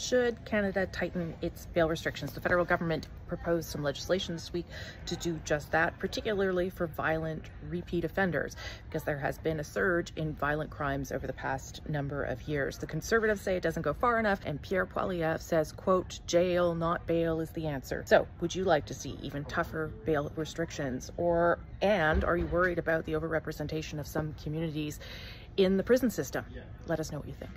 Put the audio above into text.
Should Canada tighten its bail restrictions? The federal government proposed some legislation this week to do just that, particularly for violent repeat offenders, because there has been a surge in violent crimes over the past number of years. The conservatives say it doesn't go far enough, and Pierre Poilievre says, quote, jail, not bail is the answer. So would you like to see even tougher bail restrictions? Or, and are you worried about the overrepresentation of some communities in the prison system? Let us know what you think.